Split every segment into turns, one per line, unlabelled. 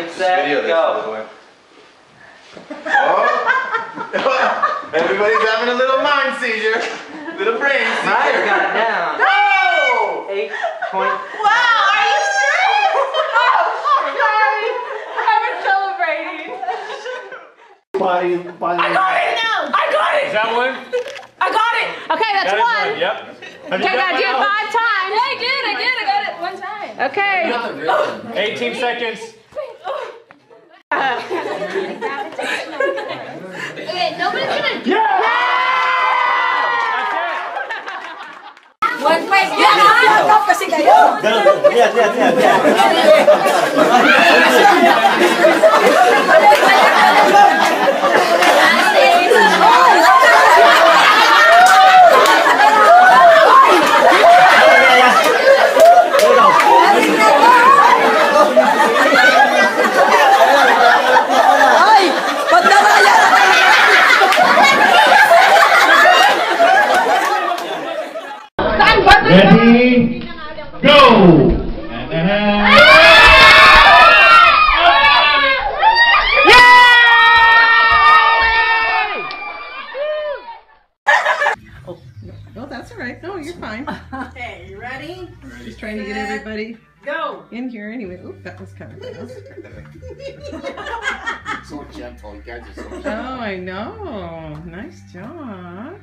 get set,
Video this, by
go.
the way. Oh. Everybody's having a little mind seizure. Little brain seizure.
Ryder got it down.
No!
Eight point.
Wow, are you serious? Oh, sorry. I was celebrating.
By, by.
I got it now. I got it.
Is that one?
I got it. Okay, that's
That is
one.
one. Yep. Have
Okay, I
got
gotta do it five times. Yeah, I did. I did. I got it one time. Okay.
18 seconds.
Okay, nobody's gonna.
Yeah! That's it.
One place. Yeah, kasi kayo.
Yeah, yeah, yeah, yeah. Ready, go!
Oh, you're fine.
Okay, you ready?
Just trying to get everybody
Go.
in here anyway. Oop, that was kind of close.
So gentle. You guys are so gentle.
Oh, I know. Nice job.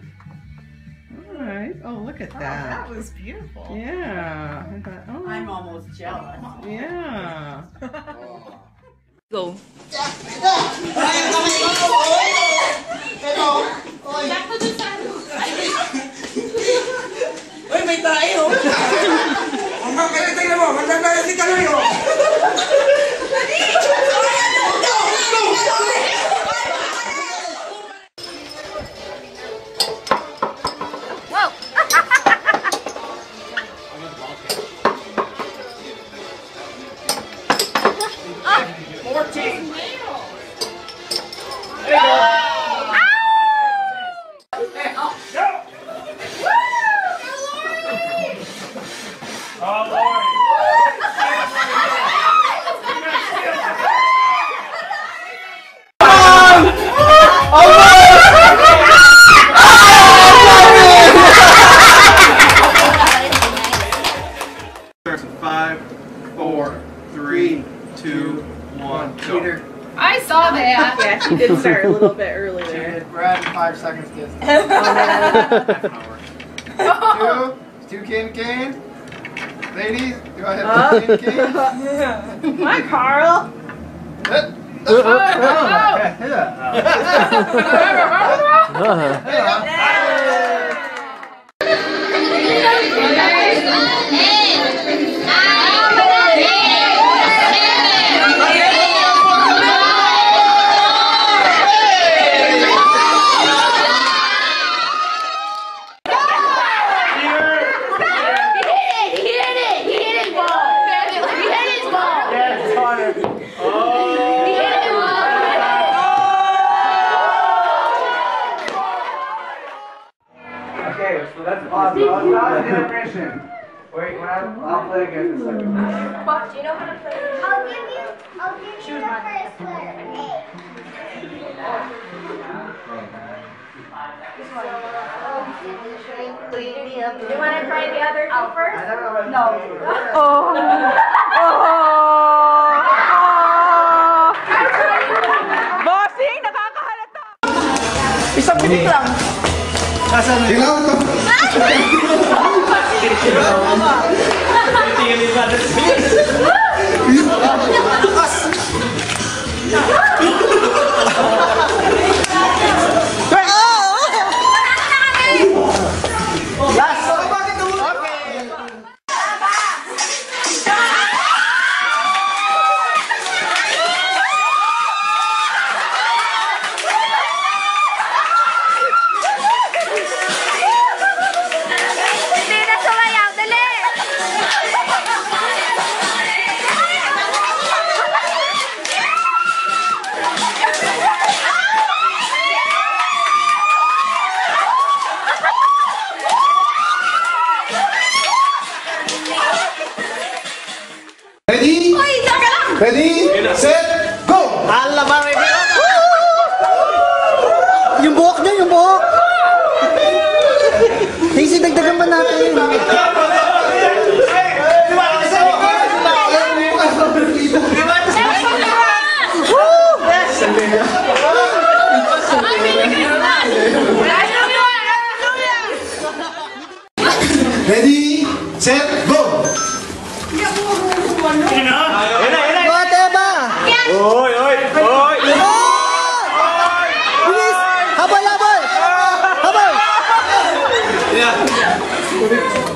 All right. Oh, look at oh,
That
that.
was beautiful.
Yeah. I thought, oh,
I'm almost jealous.
yeah.
Go.
Uy, may tae, oh. Ang bakit, tingnan mo, maganda yung si Kaloy,
oh.
Three, two, one, go.
I saw that.
Yeah, she did start a little bit earlier.
We're at five seconds distance. Half an hour. Two, two cane cane. Ladies, do I have two cane cane?
Hi, Carl.
Hit.
Oh.
Okay, hit that's awesome. Let's stop the intermission. Wait, when I, I'll play again in a second.
Do you know how to play?
I'll give you, I'll give you the first. A.
Do you want to try the other two first?
I don't know.
No.
Bossing, nakakahalata!
Ele tinha levado assim.
Ready? Uy, taka lang! Ready? Set! Go!
Hala ba, ready? yung buhok niya, yung buhok! Daisy, dagdagan ba natin?
Ready, set, go!
これ。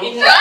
don't.